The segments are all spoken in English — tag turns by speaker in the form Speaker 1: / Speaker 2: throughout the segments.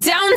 Speaker 1: Down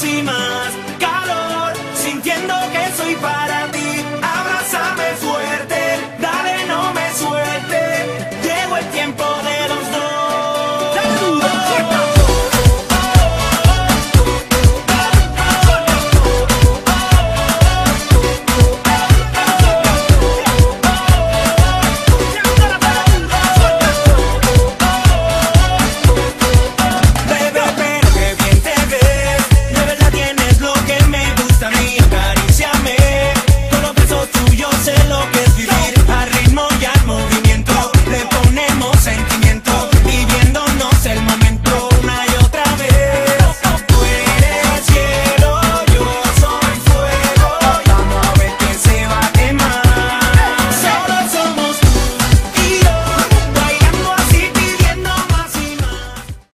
Speaker 2: próxima.